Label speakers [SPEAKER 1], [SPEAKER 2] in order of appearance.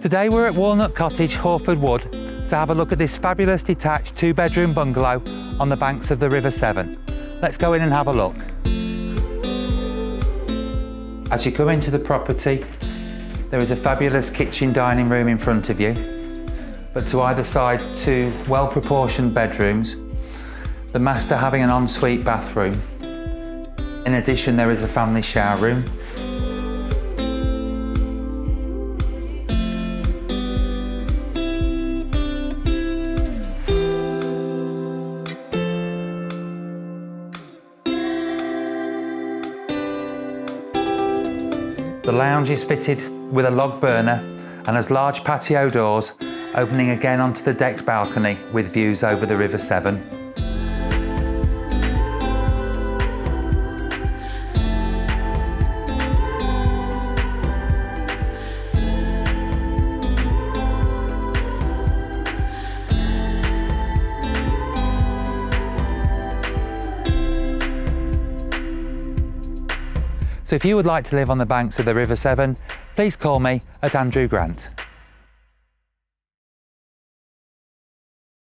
[SPEAKER 1] Today we're at Walnut Cottage, Hawford Wood, to have a look at this fabulous detached two bedroom bungalow on the banks of the River Severn. Let's go in and have a look. As you come into the property, there is a fabulous kitchen dining room in front of you, but to either side two well proportioned bedrooms, the master having an ensuite bathroom. In addition, there is a family shower room The lounge is fitted with a log burner and has large patio doors opening again onto the decked balcony with views over the River Severn. So if you would like to live on the banks of the River Severn, please call me at Andrew Grant.